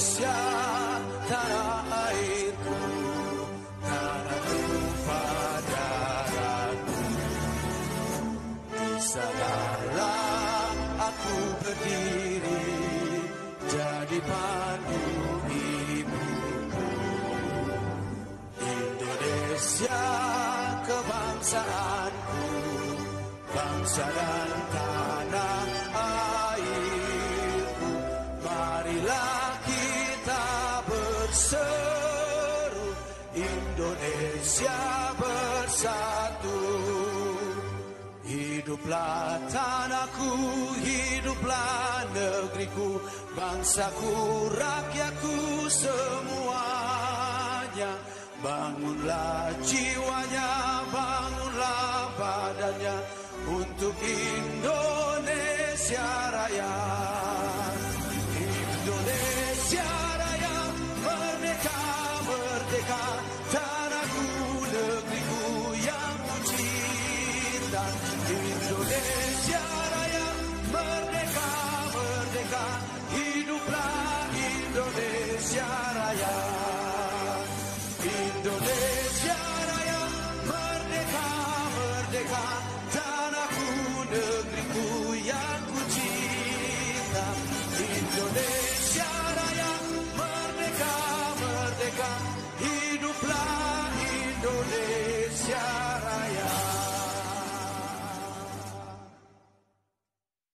Indonesia tanah airku tanahku padaku sanalah aku berdiri jadi pandu ibuku Indonesia kebangsaanku bangsa dan tanah. Berseru Indonesia bersatu Hiduplah tanahku, hiduplah negeriku, bangsaku, rakyatku semuanya. Bangunlah jiwanya, bangunlah badannya untuk Indonesia Indonesia Raya Merdeka Merdeka. Hiduplah Indonesia Raya. Indonesia Raya Merdeka Merdeka.